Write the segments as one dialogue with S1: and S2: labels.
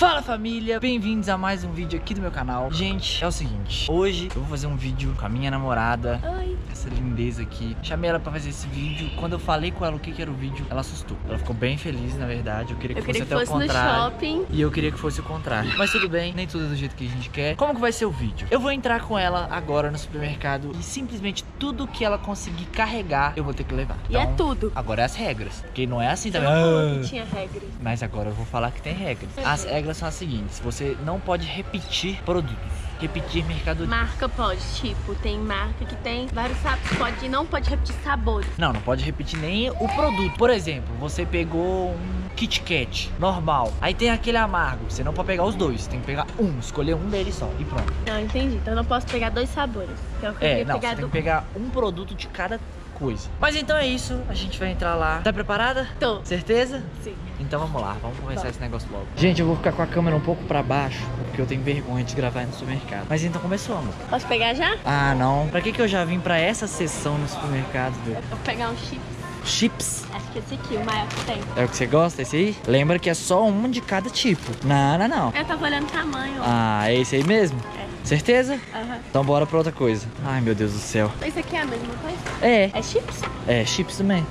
S1: Fala família, bem-vindos a mais um vídeo aqui do meu canal. Gente, é o seguinte, hoje eu vou fazer um vídeo com a minha namorada.
S2: Oi.
S1: Essa lindeza aqui. Chamei ela pra fazer esse vídeo, quando eu falei com ela o que, que era o vídeo, ela assustou. Ela ficou bem feliz, na verdade, eu queria que
S2: Eu
S1: fosse
S2: queria que
S1: até
S2: fosse
S1: o contrário.
S2: shopping.
S1: E eu queria que fosse o contrário. Mas tudo bem, nem tudo é do jeito que a gente quer. Como que vai ser o vídeo? Eu vou entrar com ela agora no supermercado E simplesmente tudo que ela conseguir carregar, eu vou ter que levar.
S2: E é
S1: Então,
S2: tudo.
S1: Agora é as regras, porque não é assim também. Ah.
S2: tinha regras.
S1: mas agora eu vou falar que tem regras. As regras são as seguintes: você não pode repetir produtos, repetir mercadoria.
S2: Marca pode, tipo, tem marca que tem vários sabores. Pode, não pode repetir sabores.
S1: Não, não pode repetir nem o produto. Por exemplo, você pegou um Kit Kat normal, aí tem aquele amargo. Você não pode pegar os dois, tem que pegar um, escolher um deles só e pronto.
S2: Não, entendi. Então eu não posso pegar dois sabores. Que é o que eu
S1: É, não,
S2: pegar
S1: você tem
S2: do...
S1: que pegar um produto de cada coisa. Mas então é isso, a gente vai entrar lá. Tá preparada?
S2: Tô.
S1: Certeza?
S2: Sim.
S1: Então vamos lá, vamos começar
S2: Tá.
S1: esse negócio logo. Gente, eu vou ficar com a câmera um pouco pra baixo, porque eu tenho vergonha de gravar no supermercado. Mas então começou, amor.
S2: Posso pegar já?
S1: Ah, não. Pra que que eu já vim pra essa sessão no supermercado, Deus?
S2: Eu vou pegar um chips.
S1: Chips.
S2: Acho que esse aqui, o maior que tem.
S1: É o que você gosta, esse aí? Lembra que é só um de cada tipo. Não, não, não.
S2: Eu tava olhando o tamanho.
S1: Ah, é esse aí mesmo?
S2: É.
S1: Certeza?
S2: Aham.
S1: Então bora pra outra coisa. Ai, meu Deus do céu.
S2: Esse aqui é a mesma coisa?
S1: É,
S2: É chips?
S1: é, chips também.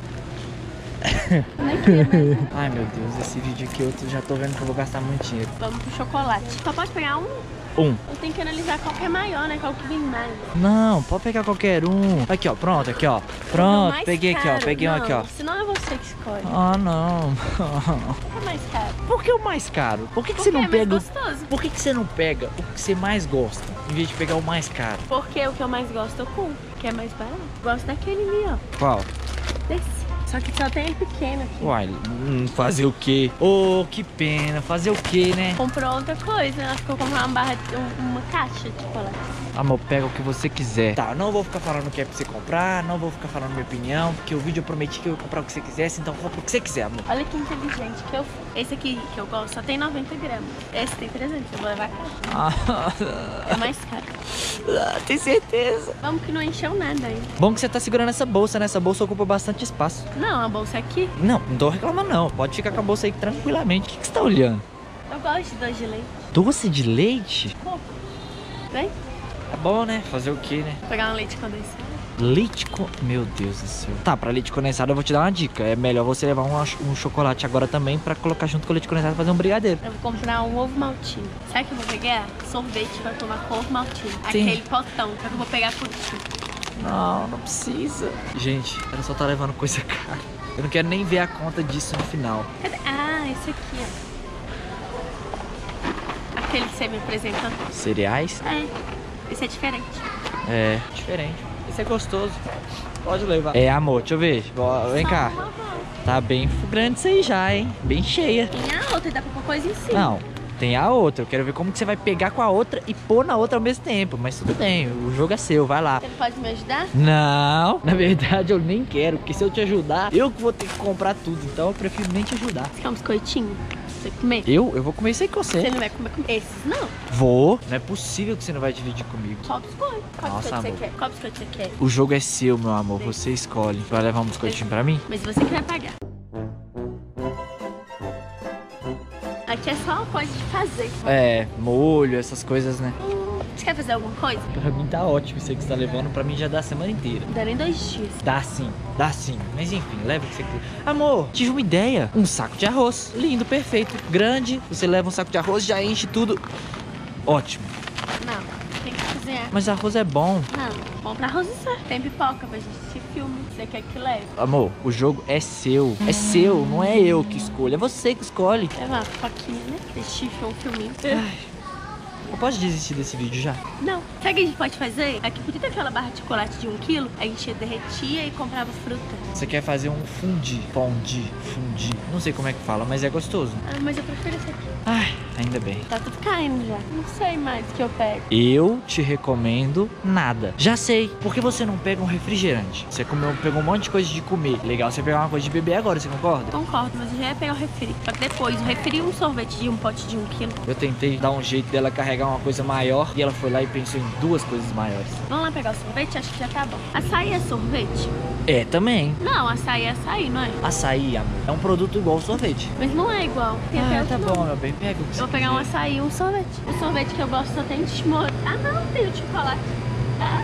S2: Não queria mesmo.
S1: Ai, meu Deus, esse vídeo aqui eu já tô vendo que eu vou gastar muito dinheiro.
S2: Vamos pro chocolate. Só pode pegar um?
S1: Um.
S2: Eu tenho que analisar qual que é maior, né? Qual que vem mais.
S1: Não, pode pegar qualquer um. Aqui, ó, pronto, aqui, ó. Pronto, peguei aqui, ó.
S2: caro.
S1: Peguei um
S2: Não,
S1: aqui, ó.
S2: Senão é você que escolhe.
S1: Ah, não.
S2: Qual que é mais caro?
S1: Por que o mais caro? Por que, que
S2: Porque
S1: você não
S2: é
S1: pega
S2: gostoso.
S1: Por que, que você não pega o que você mais gosta, em vez de pegar o mais caro?
S2: Porque o que eu mais gosto eu compro, que é mais barato. Gosto daquele ali, ó.
S1: Qual?
S2: Desse. Só que só tem ele pequeno aqui.
S1: Uai, hum, fazer o quê? Ô, que pena, fazer o quê, né?
S2: Comprou outra coisa. Ela ficou comprando uma barra, de- um- uma caixa de chocolate.
S1: Amor, pega o que você quiser. Tá, não vou ficar falando o que é pra você comprar, não vou ficar falando minha opinião, porque o vídeo eu prometi que eu ia comprar o que você quisesse, então compra o que você quiser, amor.
S2: Olha que inteligente que eu fui. Esse aqui que eu gosto só tem 90 gramas. Esse tem 300, eu vou levar a caixa.
S1: Ah,
S2: É mais caro.
S1: tem certeza.
S2: Vamos que não encheu nada ainda.
S1: Bom que você tá segurando essa bolsa, né? Essa bolsa ocupa bastante espaço.
S2: Não, a bolsa aqui.
S1: Não, não tô reclamando não. Pode ficar com a bolsa aí tranquilamente. O que, que você tá olhando?
S2: Eu gosto de doce de leite.
S1: Doce de leite?
S2: Pouco. Vem.
S1: É bom, né? Fazer o quê, né?
S2: Pegar um leite condensado.
S1: Leite con... Meu Deus do céu. Tá, pra leite condensado eu vou te dar uma dica. É melhor você levar um, um chocolate agora também pra colocar junto com o leite condensado e fazer um brigadeiro.
S2: Eu vou comprar um ovo maltine. Sabe o que eu vou pegar? Sorvete pra tomar com ovo maltine.
S1: Sim.
S2: Aquele potão, que eu vou pegar por último.
S1: Não, não precisa. Gente, ela só tá levando coisa cara. Eu não quero nem ver a conta disso no final.
S2: Cadê? Ah, esse aqui, ó. Aquele que você me apresentou.
S1: Cereais?
S2: É, esse é diferente.
S1: É, diferente. Esse é gostoso. Pode levar. É, amor, deixa eu ver. Vem
S2: Só
S1: cá. Tá bem grande isso aí já, hein? Bem cheia.
S2: Tem a outra e dá pra pôr coisa em cima.
S1: Não, tem a outra. Eu quero ver como que você vai pegar com a outra e pôr na outra ao mesmo tempo. Mas tudo bem, o jogo é seu, vai lá.
S2: Você pode me ajudar?
S1: Não, na verdade eu nem quero, porque se eu te ajudar, eu que vou ter que comprar tudo. Então eu prefiro nem te ajudar.
S2: Você quer um biscoitinho? Você comer?
S1: Eu? Eu vou comer isso aí com
S2: Você
S1: você.
S2: não vai comer com esses, não.
S1: Vou. Não é possível que você não vai dividir comigo.
S2: Qual biscoito? Qual
S1: Nossa,
S2: biscoito
S1: amor.
S2: você quer? Qual biscoito você quer?
S1: O jogo é seu, meu amor. Você escolhe. Vai levar um biscoitinho pra mim?
S2: Mas você que vai pagar. Aqui é só uma coisa de fazer.
S1: É, molho, essas coisas, né?
S2: Hum, Você quer fazer alguma coisa?
S1: Pra mim tá ótimo isso aí que você tá levando. Pra mim já dá a semana inteira.
S2: Não dá nem dois dias.
S1: Dá sim, dá sim. Mas enfim, leva o que você quiser. Amor, tive uma ideia. Um saco de arroz. Lindo, perfeito. Grande. Você leva um saco de arroz, já enche tudo. Ótimo.
S2: Não, que cozinhar.
S1: Mas arroz é bom.
S2: Não, compra arroz e só. Tem pipoca pra gente assistir filme. Você quer que leve?
S1: Amor, o jogo é seu. É seu, não é eu que escolho. É você que escolhe.
S2: Leva uma pipoquinha, né? Assistir um filminho.
S1: Eu posso desistir desse vídeo já?
S2: Não. Sabe o que a gente pode fazer? Aqui podia ter aquela barra de chocolate de um quilo. A gente derretia e comprava fruta.
S1: Você quer fazer um fundi, pondi, fundi. Não sei como é que fala, mas é gostoso.
S2: Ah, mas eu prefiro esse aqui.
S1: Ai, ainda bem.
S2: Tá tudo caindo já. Não sei mais o que eu pego.
S1: Eu te recomendo nada. Já sei. Por que você não pega um refrigerante? Você comeu, pegou um monte de coisa de comer. Legal você pegar uma coisa de beber agora, você concorda?
S2: Concordo, mas eu já ia pegar o refri. Só que depois, o refri um sorvete de um pote de um quilo.
S1: Eu tentei dar um jeito dela carregar uma coisa maior e ela foi lá e pensou em duas coisas maiores.
S2: Vamos lá pegar o sorvete? Acho que já tá bom. Açaí é sorvete?
S1: É, também.
S2: Não, açaí é açaí, não é?
S1: Açaí, amor, é um produto igual ao sorvete.
S2: Mas não é igual. Tem
S1: ah, tá bom, meu bem. Pega o que você
S2: vou pegar um açaí e um sorvete. O sorvete que eu gosto só tem de chimor. Ah, não, tem o chocolate. Ah,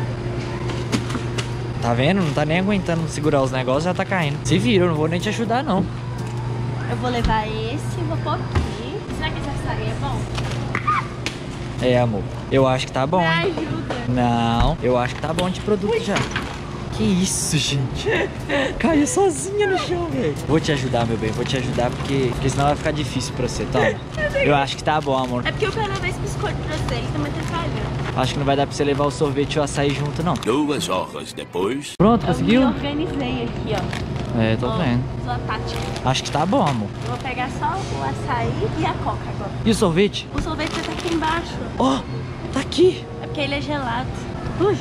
S1: Tá vendo? Não tá nem aguentando segurar os negócios, já tá caindo. Se vira, eu não vou nem te ajudar, não.
S2: eu vou levar esse, vou pôr aqui. Será que esse açaí é bom?
S1: É, amor. Eu acho que tá bom,
S2: Me
S1: hein?
S2: ajuda.
S1: Não, eu acho que tá bom de produto já. Que isso, gente? Caiu sozinha no chão, velho. Vou te ajudar, meu bem. Vou te ajudar porque, porque senão vai ficar difícil pra você. Toma. Eu acho que tá bom, amor.
S2: É porque eu quero levar esse biscoito pra você, ele também tá falhando.
S1: Acho que não vai dar pra você levar o sorvete e o açaí junto, não.
S3: Duas horas depois.
S1: Pronto,
S2: Eu me organizei aqui, ó.
S1: É, tô
S2: Ó,
S1: vendo.
S2: Sou a Tati.
S1: Acho que tá bom, amor.
S2: Eu vou pegar só o açaí e a coca agora.
S1: E o sorvete?
S2: O sorvete tá aqui embaixo.
S1: Ó, tá aqui.
S2: É porque ele é gelado. Ui.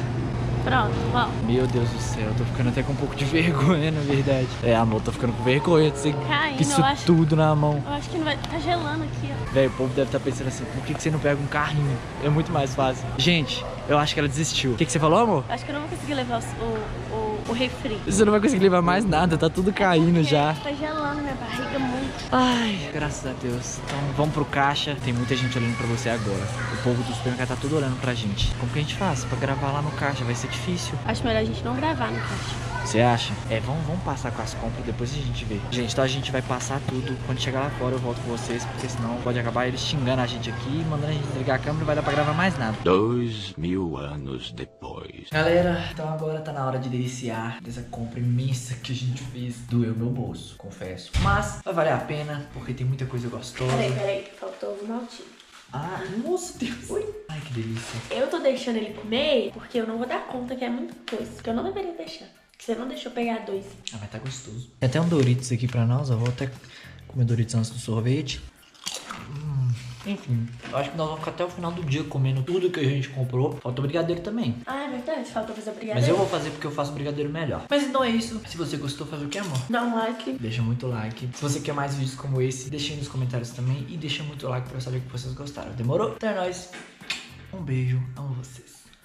S2: Pronto, ó.
S1: Meu Deus do céu, eu tô ficando até com um pouco de vergonha, na verdade. É, amor, tô ficando com vergonha de você
S2: Caindo,
S1: isso
S2: acho-
S1: tudo na mão.
S2: Eu acho que não vai. Tá gelando aqui, ó.
S1: Velho, o povo deve estar pensando assim, por que, que você não pega um carrinho? É muito mais fácil. Gente, eu acho que ela desistiu. O que, que você falou, amor?
S2: Eu acho que eu não vou conseguir levar o, o, o, refri.
S1: Você não vai conseguir levar mais nada, tá tudo caindo
S2: Porque
S1: já.
S2: Tá gelando minha barriga muito.
S1: Ai, graças a Deus. Então vamos pro caixa. Tem muita gente olhando pra você agora. O povo do supermercado tá tudo olhando pra gente. Como que a gente faz pra gravar lá no caixa? Vai ser difícil.
S2: Acho melhor a gente não gravar no caixa.
S1: Você acha? É, vamos, vamos passar com as compras, depois a gente vê. Gente, então a gente vai passar tudo. Quando chegar lá fora eu volto com vocês, porque senão pode acabar eles xingando a gente aqui, mandando a gente desligar a câmera e não vai dar pra gravar mais nada.
S3: Dois mil anos depois.
S1: Galera, então agora tá na hora de deliciar dessa compra imensa que a gente fez. Doeu meu bolso, confesso. Mas vai valer a pena, porque tem muita coisa gostosa.
S2: Peraí, peraí. Faltou o maltinho.
S1: Ah, nossa Deus. Ai, que delícia.
S2: Eu tô deixando ele comer porque eu não vou dar conta que é muita coisa. Que eu não deveria deixar. Você não deixou pegar dois.
S1: Ah, mas tá gostoso. Tem até um Doritos aqui pra nós, eu vou até comer Doritos antes do sorvete. Hum, enfim, eu acho que nós vamos ficar até o final do dia comendo tudo que a gente comprou. Falta o brigadeiro também.
S2: Ah, é verdade. Faltou fazer brigadeiro.
S1: Mas eu vou fazer porque eu faço brigadeiro melhor. Mas então é isso. Se você gostou, faz o que, amor?
S2: Dá um like.
S1: Deixa muito like. Se você quer mais vídeos como esse, deixa aí nos comentários também. E deixa muito like pra eu saber que vocês gostaram. Demorou? Então é nóis. Um beijo. Amo vocês.